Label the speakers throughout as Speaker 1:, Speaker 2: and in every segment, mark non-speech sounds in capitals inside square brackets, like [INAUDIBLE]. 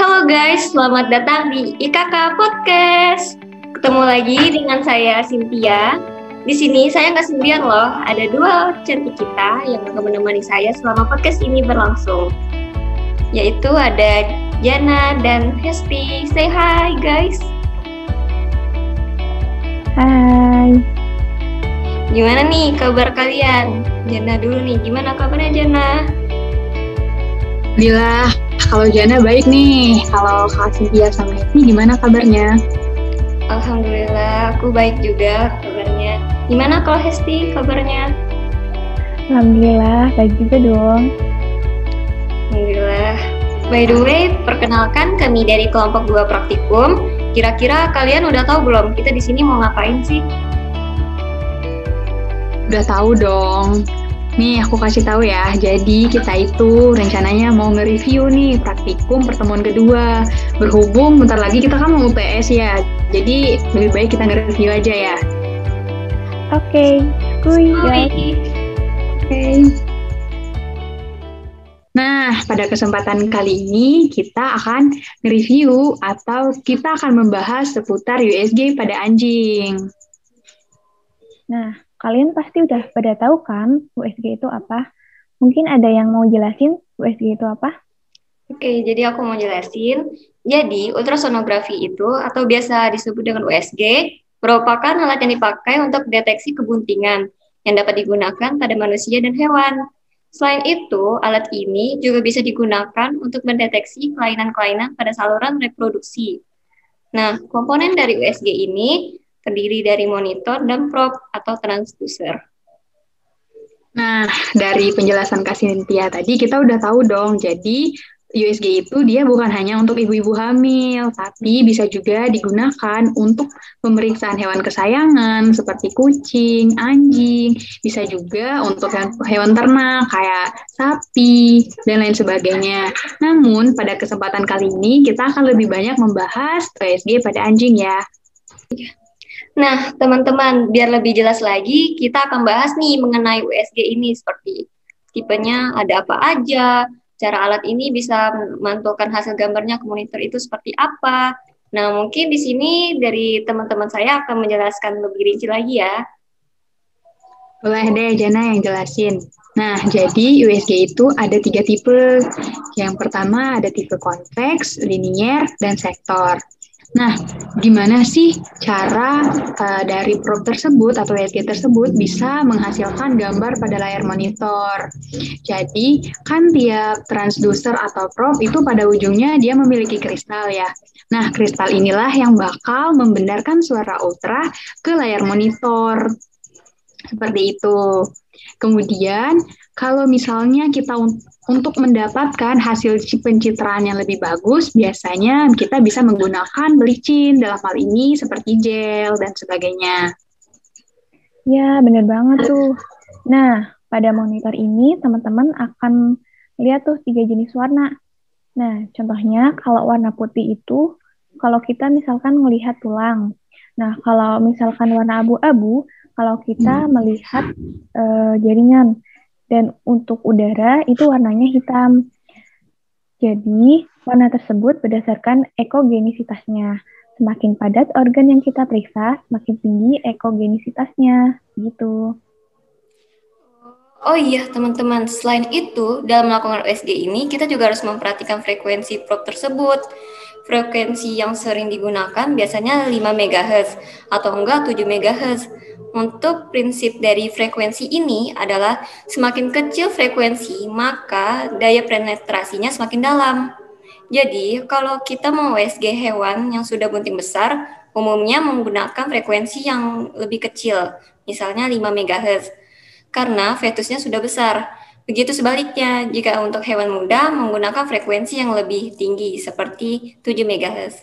Speaker 1: Halo guys, selamat datang di IKK Podcast. Ketemu lagi dengan saya Cynthia. Di sini saya nggak sendirian loh, ada dua cantik kita yang akan menemani saya selama podcast ini berlangsung. Yaitu ada Jana dan Hesti. Say hi guys.
Speaker 2: Hai.
Speaker 1: Gimana nih kabar kalian? Jana dulu nih, gimana kabarnya Jana?
Speaker 2: Bila kalau Jana baik nih. Kalau Kak Cynthia sama Eti gimana kabarnya?
Speaker 1: Alhamdulillah, aku baik juga kabarnya. Gimana kalau Hesti kabarnya?
Speaker 3: Alhamdulillah, baik juga dong.
Speaker 1: Alhamdulillah. By the way, perkenalkan kami dari kelompok 2 praktikum. Kira-kira kalian udah tahu belum kita di sini mau ngapain sih?
Speaker 2: Udah tahu dong. Nih aku kasih tahu ya, jadi kita itu rencananya mau nge-review nih praktikum pertemuan kedua. Berhubung bentar lagi kita kan mau UTS ya, jadi lebih baik kita nge-review aja ya.
Speaker 3: Oke, okay. kuy guys.
Speaker 2: Oke. Okay. Nah, pada kesempatan kali ini kita akan nge-review atau kita akan membahas seputar USG pada anjing.
Speaker 3: Nah, Kalian pasti udah pada tahu kan USG itu apa? Mungkin ada yang mau jelasin USG itu apa?
Speaker 1: Oke, jadi aku mau jelasin. Jadi, ultrasonografi itu atau biasa disebut dengan USG merupakan alat yang dipakai untuk deteksi kebuntingan yang dapat digunakan pada manusia dan hewan. Selain itu, alat ini juga bisa digunakan untuk mendeteksi kelainan-kelainan pada saluran reproduksi. Nah, komponen dari USG ini terdiri dari monitor dan probe atau transducer.
Speaker 2: Nah, dari penjelasan Kak Cynthia tadi kita udah tahu dong, jadi USG itu dia bukan hanya untuk ibu-ibu hamil, tapi bisa juga digunakan untuk pemeriksaan hewan kesayangan seperti kucing, anjing, bisa juga untuk hewan ternak kayak sapi, dan lain sebagainya. Namun, pada kesempatan kali ini kita akan lebih banyak membahas USG pada anjing ya.
Speaker 1: Nah, teman-teman, biar lebih jelas lagi, kita akan bahas nih mengenai USG ini seperti tipenya ada apa aja, cara alat ini bisa memantulkan hasil gambarnya ke monitor itu seperti apa. Nah, mungkin di sini dari teman-teman saya akan menjelaskan lebih rinci lagi ya.
Speaker 2: Boleh deh, Jana yang jelasin. Nah, jadi USG itu ada tiga tipe. Yang pertama ada tipe konveks, linier, dan sektor. Nah, gimana sih cara uh, dari probe tersebut atau USG tersebut bisa menghasilkan gambar pada layar monitor? Jadi, kan tiap transducer atau probe itu pada ujungnya dia memiliki kristal ya. Nah, kristal inilah yang bakal membenarkan suara ultra ke layar monitor. Seperti itu. Kemudian, kalau misalnya kita untuk mendapatkan hasil pencitraan yang lebih bagus, biasanya kita bisa menggunakan belicin dalam hal ini seperti gel dan sebagainya.
Speaker 3: Ya, benar banget tuh. Nah, pada monitor ini teman-teman akan lihat tuh tiga jenis warna. Nah, contohnya kalau warna putih itu, kalau kita misalkan melihat tulang. Nah, kalau misalkan warna abu-abu, kalau kita hmm. melihat uh, jaringan dan untuk udara itu warnanya hitam. Jadi, warna tersebut berdasarkan ekogenisitasnya. Semakin padat organ yang kita periksa, semakin tinggi ekogenisitasnya, gitu.
Speaker 1: Oh iya, teman-teman. Selain itu, dalam melakukan USG ini, kita juga harus memperhatikan frekuensi probe tersebut. Frekuensi yang sering digunakan biasanya 5 MHz atau enggak 7 MHz. Untuk prinsip dari frekuensi ini adalah semakin kecil frekuensi, maka daya penetrasinya semakin dalam. Jadi, kalau kita mau USG hewan yang sudah bunting besar, umumnya menggunakan frekuensi yang lebih kecil, misalnya 5 MHz, karena fetusnya sudah besar. Begitu sebaliknya, jika untuk hewan muda menggunakan frekuensi yang lebih tinggi, seperti 7 MHz.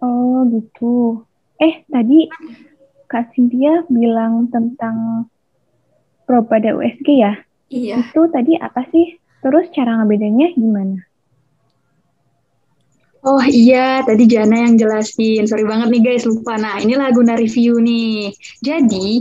Speaker 3: Oh, gitu. Eh, tadi Kak Cynthia bilang tentang pro pada USG ya?
Speaker 1: Iya.
Speaker 3: Itu tadi apa sih? Terus cara ngebedanya gimana?
Speaker 2: Oh iya, tadi Jana yang jelasin. Sorry banget nih guys, lupa. Nah, ini lagu review nih. Jadi,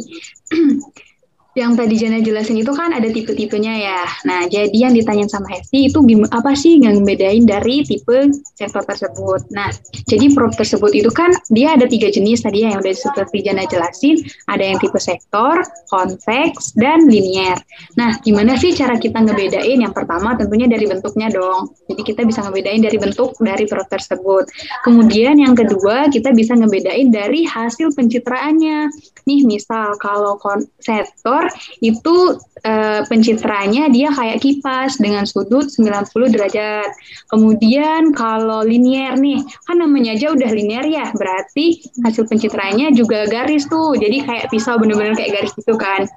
Speaker 2: [CLEARS THROAT] yang tadi Jana jelasin itu kan ada tipe-tipenya ya. Nah, jadi yang ditanyain sama Hesti itu apa sih yang ngebedain dari tipe sektor tersebut. Nah, jadi prop tersebut itu kan dia ada tiga jenis tadi ya, yang udah seperti Jana jelasin. Ada yang tipe sektor, konveks, dan linier. Nah, gimana sih cara kita ngebedain? Yang pertama tentunya dari bentuknya dong. Jadi kita bisa ngebedain dari bentuk dari prop tersebut. Kemudian yang kedua kita bisa ngebedain dari hasil pencitraannya. Nih, misal kalau sektor itu e, pencitraannya dia kayak kipas dengan sudut 90 derajat. Kemudian kalau linier nih, kan namanya aja udah linier ya, berarti hasil pencitraannya juga garis tuh. Jadi kayak pisau bener-bener kayak garis gitu kan.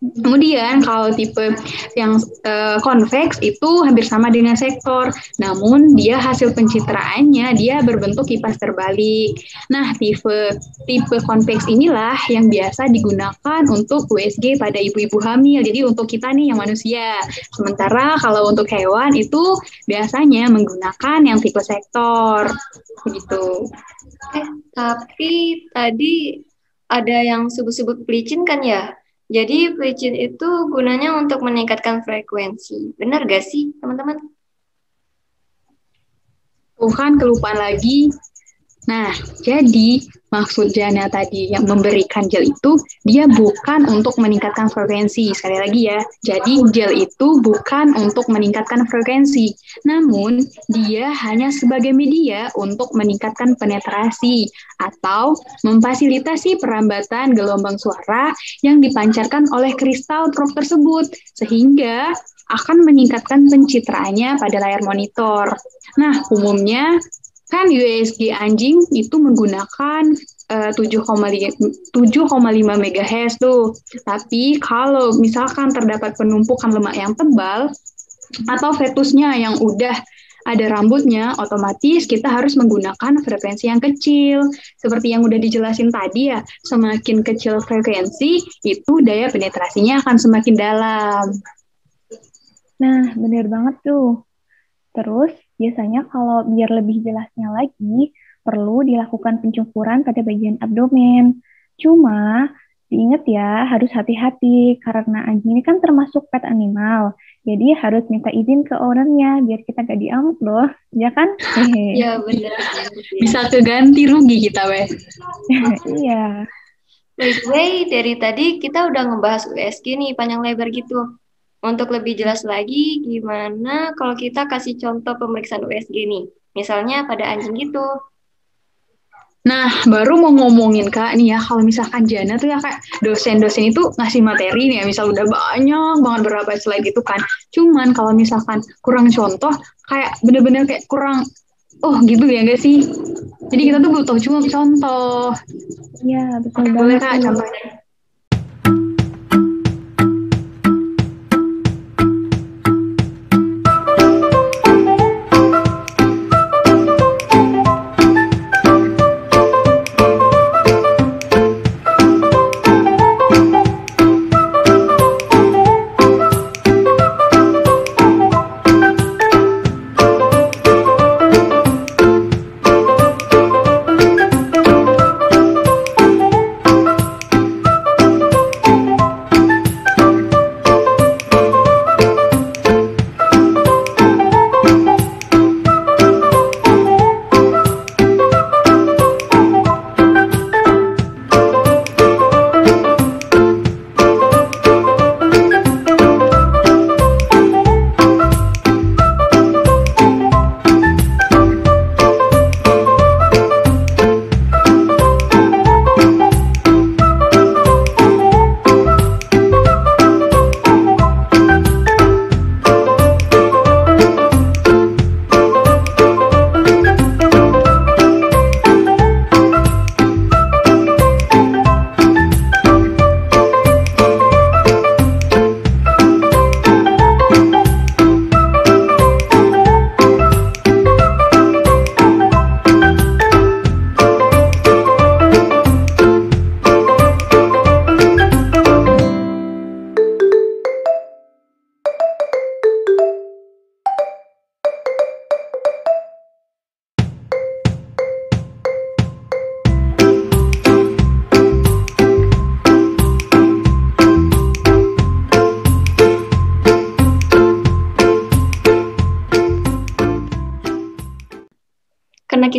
Speaker 2: Kemudian kalau tipe yang uh, konveks itu hampir sama dengan sektor, namun dia hasil pencitraannya dia berbentuk kipas terbalik. Nah, tipe tipe konveks inilah yang biasa digunakan untuk USG pada ibu-ibu hamil. Jadi untuk kita nih yang manusia. Sementara kalau untuk hewan itu biasanya menggunakan yang tipe sektor. Begitu.
Speaker 1: Eh, tapi tadi ada yang sebut-sebut pelicin kan ya? Jadi pelicin itu gunanya untuk meningkatkan frekuensi. Benar gak sih, teman-teman?
Speaker 2: Tuhan kelupaan lagi Nah, jadi maksud Jana tadi yang memberikan gel itu, dia bukan untuk meningkatkan frekuensi. Sekali lagi ya, jadi gel itu bukan untuk meningkatkan frekuensi, namun dia hanya sebagai media untuk meningkatkan penetrasi atau memfasilitasi perambatan gelombang suara yang dipancarkan oleh kristal probe tersebut, sehingga akan meningkatkan pencitraannya pada layar monitor. Nah, umumnya kan USG anjing itu menggunakan uh, 7,5 MHz tuh. Tapi kalau misalkan terdapat penumpukan lemak yang tebal atau fetusnya yang udah ada rambutnya, otomatis kita harus menggunakan frekuensi yang kecil. Seperti yang udah dijelasin tadi ya, semakin kecil frekuensi, itu daya penetrasinya akan semakin dalam.
Speaker 3: Nah, benar banget tuh. Terus, biasanya kalau biar lebih jelasnya lagi, perlu dilakukan pencukuran pada bagian abdomen. Cuma, diingat ya, harus hati-hati karena anjing ini kan termasuk pet animal. Jadi harus minta izin ke ownernya biar kita gak diamuk loh, ya kan?
Speaker 1: Iya [LAUGHS] benar.
Speaker 2: Bisa keganti rugi kita weh. [LAUGHS]
Speaker 3: iya.
Speaker 1: By the way, dari tadi kita udah ngebahas USG nih panjang lebar gitu. Untuk lebih jelas lagi, gimana kalau kita kasih contoh pemeriksaan USG nih? Misalnya pada anjing gitu.
Speaker 2: Nah, baru mau ngomongin Kak nih ya, kalau misalkan Jana tuh ya Kak, dosen-dosen itu ngasih materi nih ya, misal udah banyak banget berapa slide gitu kan. Cuman kalau misalkan kurang contoh, kayak bener-bener kayak kurang, oh gitu ya gak sih? Jadi kita tuh butuh cuma contoh.
Speaker 3: Iya, betul Oke,
Speaker 2: banget. Boleh Kak contohnya?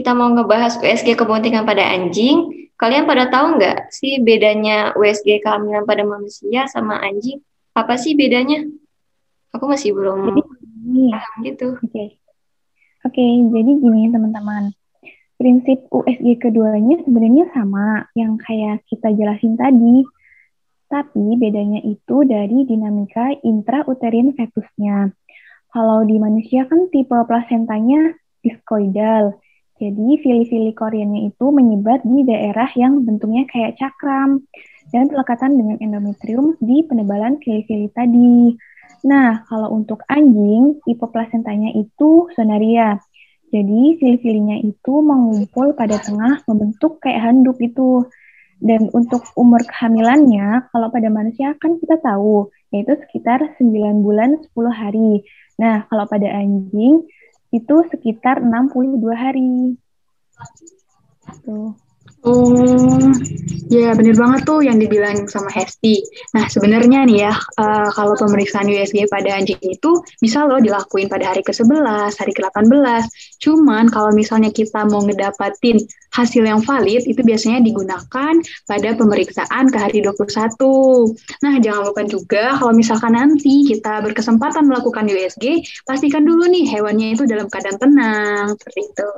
Speaker 1: Kita mau ngebahas USG kebuntingan pada anjing, kalian pada tahu nggak sih bedanya USG kehamilan pada manusia sama anjing? Apa sih bedanya? Aku masih belum
Speaker 3: jadi, paham gitu. Oke, okay. oke. Okay, jadi gini teman-teman. Prinsip USG keduanya sebenarnya sama yang kayak kita jelasin tadi. Tapi bedanya itu dari dinamika intrauterin fetusnya. Kalau di manusia kan tipe plasentanya diskoidal. Jadi fili-fili koriannya itu menyebar di daerah yang bentuknya kayak cakram dan pelekatan dengan endometrium di penebalan fili-fili tadi. Nah, kalau untuk anjing, tipe plasentanya itu sonaria. Jadi fili-filinya itu mengumpul pada tengah membentuk kayak handuk itu. Dan untuk umur kehamilannya, kalau pada manusia kan kita tahu, yaitu sekitar 9 bulan 10 hari. Nah, kalau pada anjing, itu sekitar 62 hari.
Speaker 2: Tuh. Oh, ya bener banget tuh yang dibilang sama Hesti. Nah sebenarnya nih ya, uh, kalau pemeriksaan USG pada anjing itu bisa loh dilakuin pada hari ke-11, hari ke-18. Cuman kalau misalnya kita mau ngedapatin hasil yang valid, itu biasanya digunakan pada pemeriksaan ke hari 21. Nah jangan lupa juga kalau misalkan nanti kita berkesempatan melakukan USG, pastikan dulu nih hewannya itu dalam keadaan tenang, seperti itu.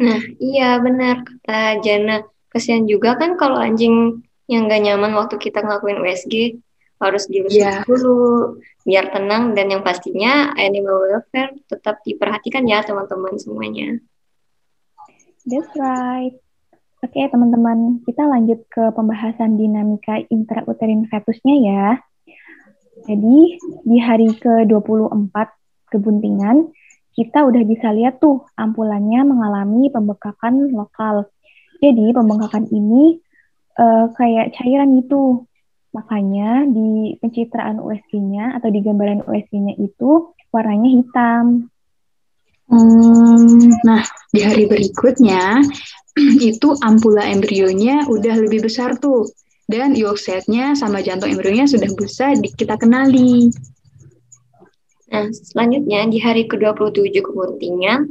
Speaker 1: Nah, iya benar kata Jana. Kasihan juga kan kalau anjing yang gak nyaman waktu kita ngelakuin USG harus diurus yeah. dulu biar tenang dan yang pastinya animal welfare tetap diperhatikan ya teman-teman semuanya.
Speaker 3: That's right. Oke okay, teman-teman, kita lanjut ke pembahasan dinamika intrauterin fetusnya ya. Jadi di hari ke-24 kebuntingan, kita udah bisa lihat tuh ampulannya mengalami pembekakan lokal. Jadi pembengkakan ini uh, kayak cairan gitu. Makanya di pencitraan USG-nya atau di gambaran USG-nya itu warnanya hitam.
Speaker 2: Hmm, nah, di hari berikutnya [CLEARS THROAT] itu ampula embrionya udah lebih besar tuh. Dan yolk setnya sama jantung embrionya sudah bisa kita kenali.
Speaker 1: Nah, selanjutnya di hari ke-27 kebuntingan,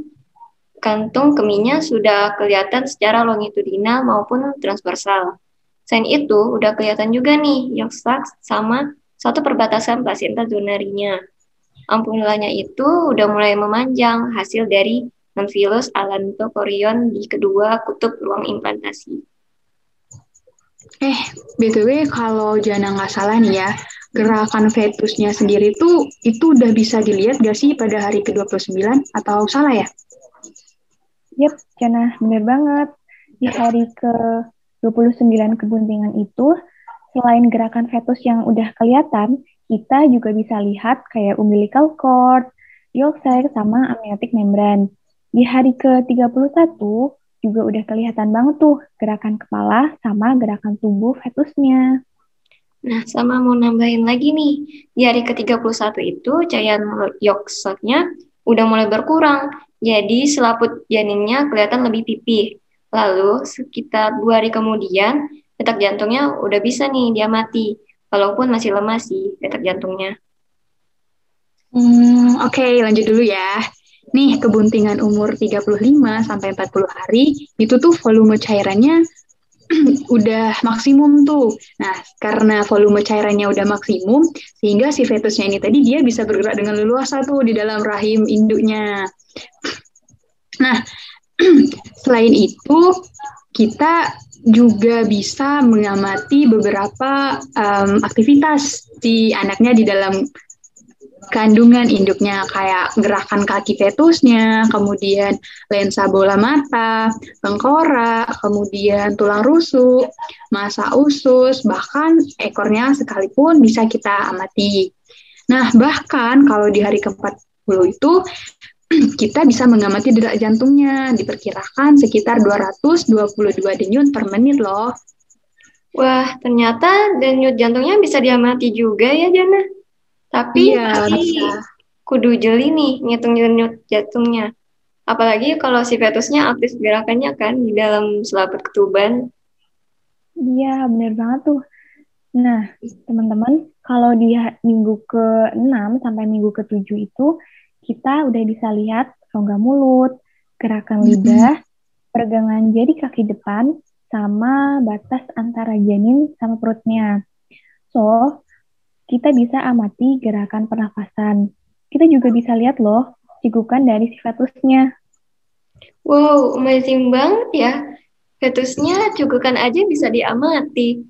Speaker 1: kantung kemihnya sudah kelihatan secara longitudinal maupun transversal. Selain itu, udah kelihatan juga nih yolk sama satu perbatasan placenta zonarinya. Ampulanya itu udah mulai memanjang hasil dari nonfilus alantokorion di kedua kutub ruang implantasi.
Speaker 2: Eh, BTW kalau Jana nggak salah nih ya, gerakan fetusnya sendiri tuh itu udah bisa dilihat gak sih pada hari ke-29 atau salah ya?
Speaker 3: Yep, Jana, bener banget. Di hari ke-29 kebuntingan itu, selain gerakan fetus yang udah kelihatan, kita juga bisa lihat kayak umbilical cord, yolk sac, sama amniotic membran. Di hari ke-31 juga udah kelihatan banget tuh gerakan kepala sama gerakan tubuh fetusnya.
Speaker 1: Nah, sama mau nambahin lagi nih, di hari ke-31 itu cairan yoksotnya udah mulai berkurang, jadi selaput janinnya kelihatan lebih pipih. Lalu, sekitar dua hari kemudian, detak jantungnya udah bisa nih dia mati, walaupun masih lemah sih detak jantungnya.
Speaker 2: Hmm, Oke, okay, lanjut dulu ya. Nih, kebuntingan umur 35 sampai 40 hari, itu tuh volume cairannya [CLEARS THROAT] udah maksimum tuh. Nah, karena volume cairannya udah maksimum, sehingga si fetusnya ini tadi dia bisa bergerak dengan leluasa tuh di dalam rahim induknya. [CLEARS THROAT] Nah, [CLEARS THROAT] selain itu, kita juga bisa mengamati beberapa um, aktivitas si anaknya di dalam kandungan induknya kayak gerakan kaki fetusnya, kemudian lensa bola mata, tengkorak, kemudian tulang rusuk, masa usus, bahkan ekornya sekalipun bisa kita amati. Nah, bahkan kalau di hari ke-40 itu [CLEARS THROAT] kita bisa mengamati detak jantungnya, diperkirakan sekitar 222 denyut per menit loh.
Speaker 1: Wah, ternyata denyut jantungnya bisa diamati juga ya, Jana? Tapi iya, pasti kudu jeli nih ngitung-nyut jantungnya. Apalagi kalau si fetusnya aktif gerakannya kan di dalam selaput ketuban.
Speaker 3: Iya, bener banget tuh. Nah, teman-teman, kalau di minggu ke-6 sampai minggu ke-7 itu, kita udah bisa lihat rongga mulut, gerakan lidah, [LAUGHS] pergangan jari kaki depan, sama batas antara janin sama perutnya. So, kita bisa amati gerakan pernafasan. Kita juga bisa lihat loh cigukan dari si fetusnya.
Speaker 1: Wow, amazing banget ya. Fetusnya cigukan aja bisa diamati.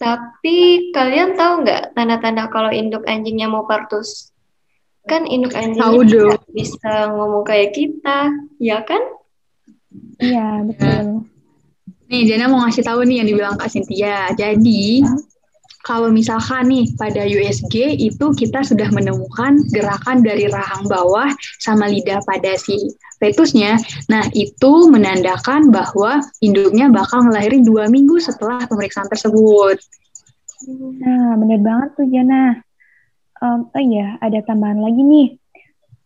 Speaker 1: Tapi kalian tahu nggak tanda-tanda kalau induk anjingnya mau partus? Kan induk anjingnya bisa ngomong kayak kita, ya kan?
Speaker 3: Iya, betul.
Speaker 2: Nih, Jana mau ngasih tahu nih yang dibilang Kak Cynthia. Jadi, kalau misalkan nih pada USG itu kita sudah menemukan gerakan dari rahang bawah sama lidah pada si fetusnya. Nah, itu menandakan bahwa induknya bakal ngelahirin dua minggu setelah pemeriksaan tersebut.
Speaker 3: Nah, bener banget tuh Jana. Um, oh iya, ada tambahan lagi nih.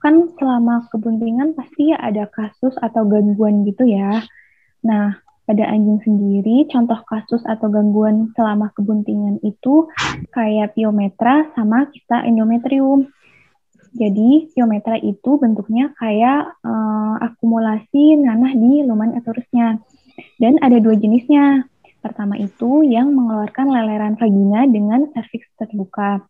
Speaker 3: Kan selama kebuntingan pasti ada kasus atau gangguan gitu ya. Nah, pada anjing sendiri, contoh kasus atau gangguan selama kebuntingan itu kayak piometra sama kista endometrium. Jadi, piometra itu bentuknya kayak uh, akumulasi nanah di lumen uterusnya. Dan ada dua jenisnya. Pertama itu yang mengeluarkan leleran vagina dengan serviks terbuka.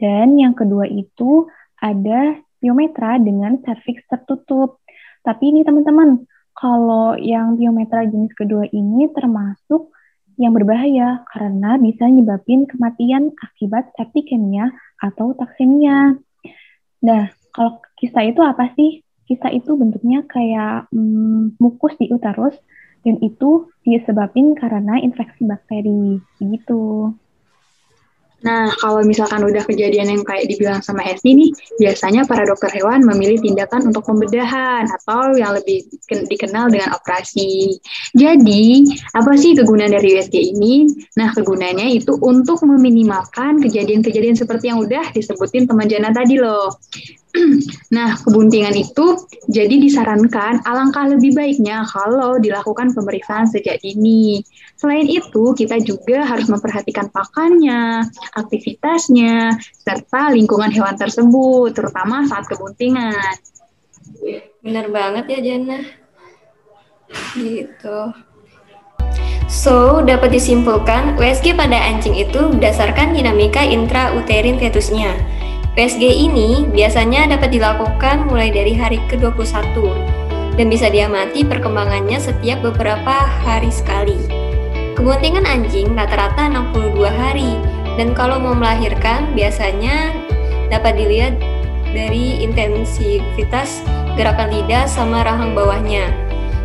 Speaker 3: Dan yang kedua itu ada piometra dengan serviks tertutup. Tapi ini teman-teman, kalau yang biometra jenis kedua ini termasuk yang berbahaya karena bisa nyebabin kematian akibat septikemia atau taksemia. Nah, kalau kista itu apa sih? Kista itu bentuknya kayak hmm, mukus di uterus dan itu disebabkan karena infeksi bakteri gitu.
Speaker 2: Nah, kalau misalkan udah kejadian yang kayak dibilang sama Esti nih, biasanya para dokter hewan memilih tindakan untuk pembedahan atau yang lebih dikenal dengan operasi. Jadi, apa sih kegunaan dari USG ini? Nah, kegunaannya itu untuk meminimalkan kejadian-kejadian seperti yang udah disebutin teman Jana tadi loh. [CLEARS THROAT] nah, kebuntingan itu jadi disarankan alangkah lebih baiknya kalau dilakukan pemeriksaan sejak dini. Selain itu, kita juga harus memperhatikan pakannya, aktivitasnya, serta lingkungan hewan tersebut, terutama saat kebuntingan.
Speaker 1: Benar banget ya, Jana. Gitu. So, dapat disimpulkan, USG pada anjing itu berdasarkan dinamika intrauterin fetusnya PSG ini biasanya dapat dilakukan mulai dari hari ke-21 dan bisa diamati perkembangannya setiap beberapa hari sekali. Kebuntingan anjing rata-rata 62 hari dan kalau mau melahirkan biasanya dapat dilihat dari intensivitas gerakan lidah sama rahang bawahnya.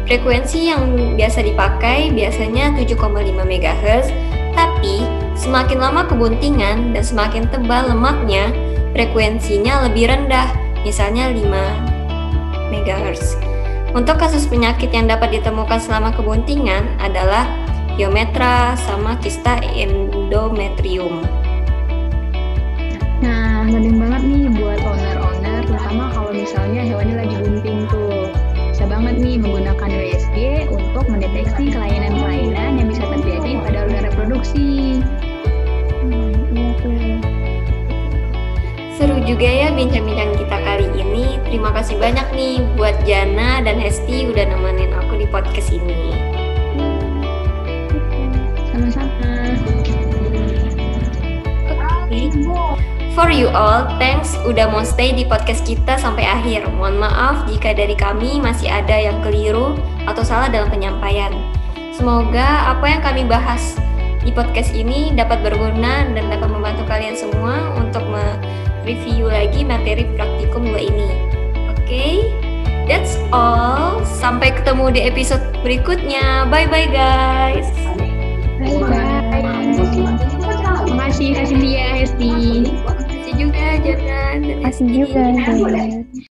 Speaker 1: Frekuensi yang biasa dipakai biasanya 7,5 MHz, tapi semakin lama kebuntingan dan semakin tebal lemaknya, frekuensinya lebih rendah, misalnya 5 MHz. Untuk kasus penyakit yang dapat ditemukan selama kebuntingan adalah biometra sama kista endometrium.
Speaker 2: Nah, penting banget nih buat owner-owner, terutama kalau misalnya hewannya lagi bunting tuh. Bisa banget nih menggunakan USG untuk mendeteksi kelainan-kelainan yang bisa terjadi pada organ reproduksi.
Speaker 1: Seru juga ya bincang-bincang kita kali ini. Terima kasih banyak nih buat Jana dan Hesti udah nemenin aku di podcast ini.
Speaker 2: Sama-sama.
Speaker 1: Okay. For you all, thanks udah mau stay di podcast kita sampai akhir. Mohon maaf jika dari kami masih ada yang keliru atau salah dalam penyampaian. Semoga apa yang kami bahas di podcast ini dapat berguna dan dapat membantu kalian semua untuk review lagi materi praktikum gue ini. Oke, okay? that's all. Sampai ketemu di episode berikutnya. Bye bye guys.
Speaker 3: Bye bye.
Speaker 2: Terima kasih Cynthia, Hesti.
Speaker 1: Terima kasih juga Janan
Speaker 3: Terima kasih juga.